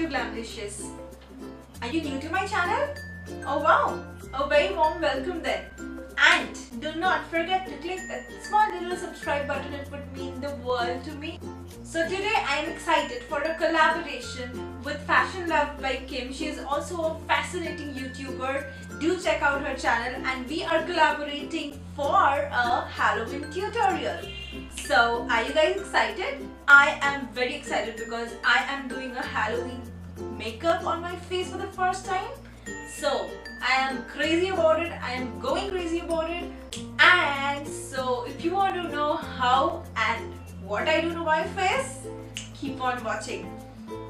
to Glamlicious. Are you new to my channel? Oh wow! A very warm welcome then. And do not forget to click that small little subscribe button, it would mean the world to me. So today I am excited for a collaboration with Fashion Love by Kim. She is also a fascinating YouTuber. Do check out her channel and we are collaborating for a Halloween tutorial. So are you guys excited? I am very excited because I am doing a Halloween makeup on my face for the first time. So I am crazy about it. I am going crazy about it. And so if you want to know how and what I do to my face, keep on watching.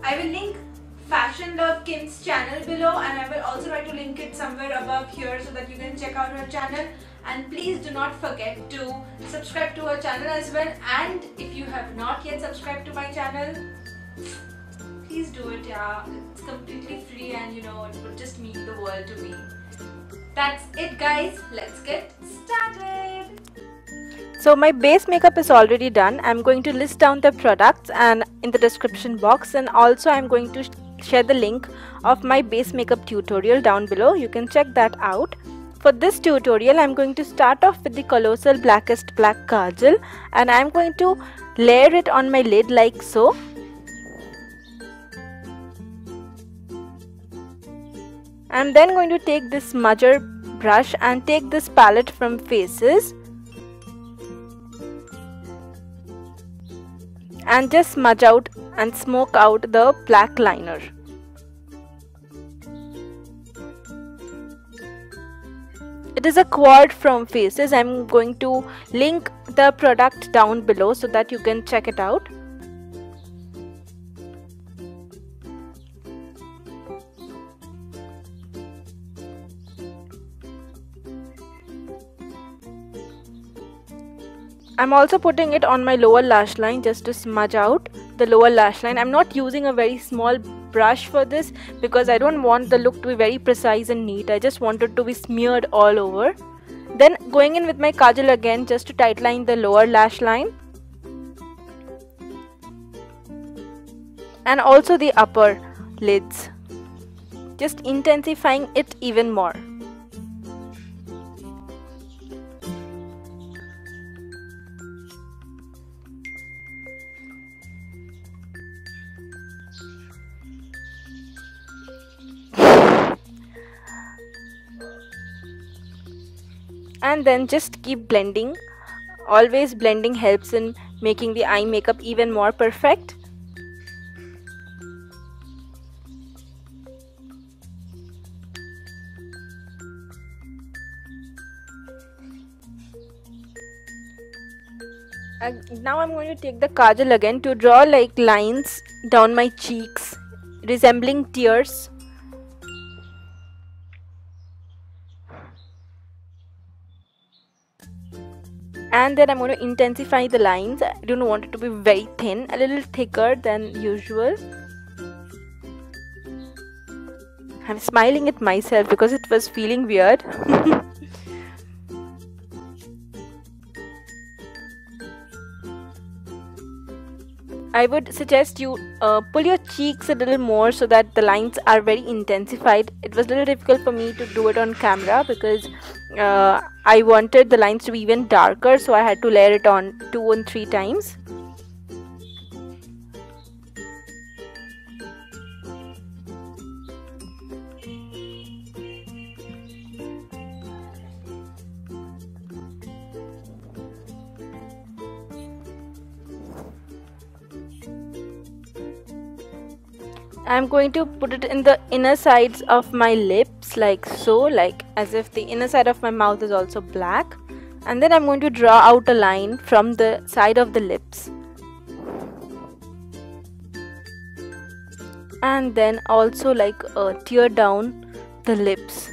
I will link Fashion Love Kim's channel below and I will also try to link it somewhere above here so that you can check out her channel and please do not forget to subscribe to our channel as well. And if you have not yet subscribed to my channel please do it yeah. It's completely free and you know it would just mean the world to me. That's it guys. Let's get started. So my base makeup is already done. I'm going to list down the products and in the description box. And also i'm going to share the link of my base makeup tutorial down below. You can check that out for this tutorial, I'm going to start off with the Colossal Blackest Black Kajal and I'm going to layer it on my lid like so. I'm then going to take this smudger brush and take this palette from Faces and just smudge out and smoke out the black liner. It is a quad from faces. I'm going to link the product down below so that you can check it out. I'm also putting it on my lower lash line just to smudge out the lower lash line. I'm not using a very small brush for this because I don't want the look to be very precise and neat. I just want it to be smeared all over. Then going in with my kajal again just to tightline the lower lash line. And also the upper lids. Just intensifying it even more. And then just keep blending. Always blending helps in making the eye makeup even more perfect. Now I'm going to take the kajal again to draw like lines down my cheeks resembling tears and then I'm going to intensify the lines. I don't want it to be very thin a little thicker than usual. I'm smiling at myself because it was feeling weird. I would suggest you uh, pull your cheeks a little more so that the lines are very intensified. It was a little difficult for me to do it on camera because uh, I wanted the lines to be even darker so I had to layer it on two and three times. I'm going to put it in the inner sides of my lips like so like as if the inner side of my mouth is also black. And then I'm going to draw out a line from the side of the lips. And then also like uh, tear down the lips.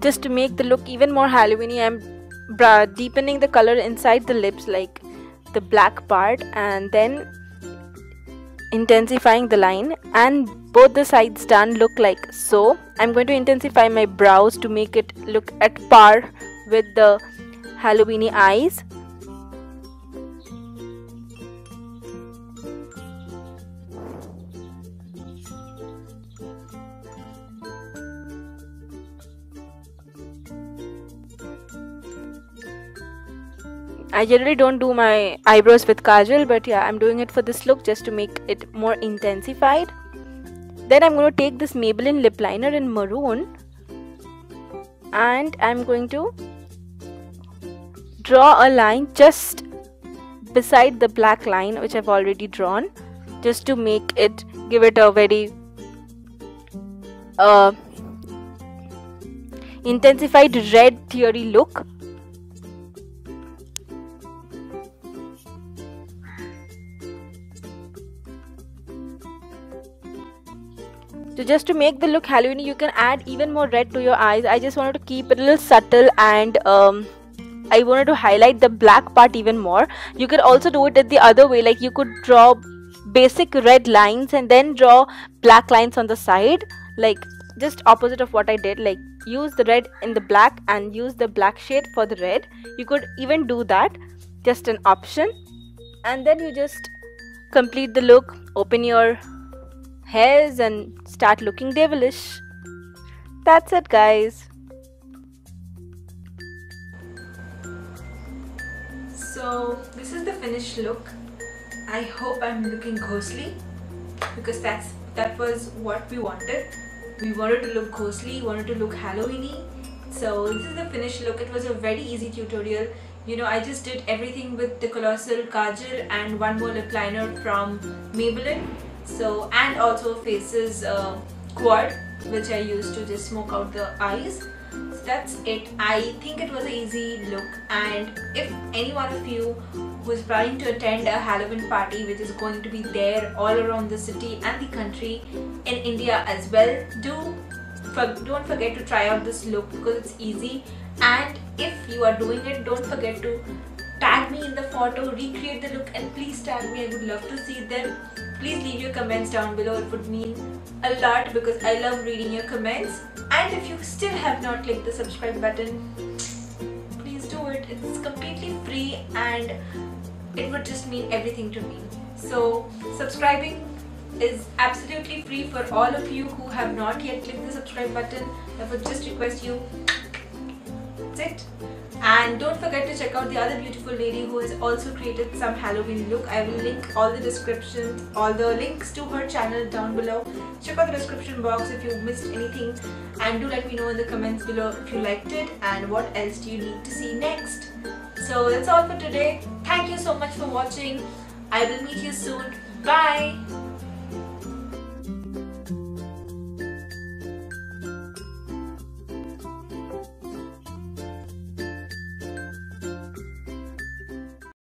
Just to make the look even more Halloweeny I'm deepening the color inside the lips like the black part. And then intensifying the line and both the sides done look like so. I'm going to intensify my brows to make it look at par with the Halloweeny eyes I generally don't do my eyebrows with kajal but yeah I'm doing it for this look just to make it more intensified. Then I'm going to take this Maybelline lip liner in maroon and I'm going to draw a line just beside the black line which I've already drawn just to make it give it a very uh, intensified red teary look So just to make the look Halloween, you can add even more red to your eyes. I just wanted to keep it a little subtle and um, I wanted to highlight the black part even more. You could also do it the other way, like you could draw basic red lines and then draw black lines on the side, like just opposite of what I did. Like use the red in the black and use the black shade for the red. You could even do that, just an option. And then you just complete the look, open your hairs and start looking devilish. That's it, guys. So, this is the finished look. I hope I'm looking ghostly because that's that was what we wanted. We wanted to look ghostly, wanted to look Halloweeny. So this is the finished look. It was a very easy tutorial. You know, I just did everything with the Colossal Kajal and one more lip liner from Maybelline so and also faces uh, quad which I used to just smoke out the eyes. So that's it. I think it was an easy look. And if any one of you who is planning to attend a Halloween party which is going to be there all around the city and the country in India as well do don't forget to try out this look because it's easy. And if you are doing it don't forget to tag me in the photo recreate the look and please tag me. I would love to see them please leave your comments down below. It would mean a lot because I love reading your comments. And if you still have not clicked the subscribe button please do it. It's completely free and it would just mean everything to me. So subscribing is absolutely free for all of you who have not yet clicked the subscribe button. I would just request you that's it and don't forget to check out the other beautiful lady who has also created some Halloween look. I will link all the descriptions, all the links to her channel down below. Check out the description box if you missed anything and do let me know in the comments below if you liked it and what else do you need to see next. So that's all for today. Thank you so much for watching. I will meet you soon. Bye.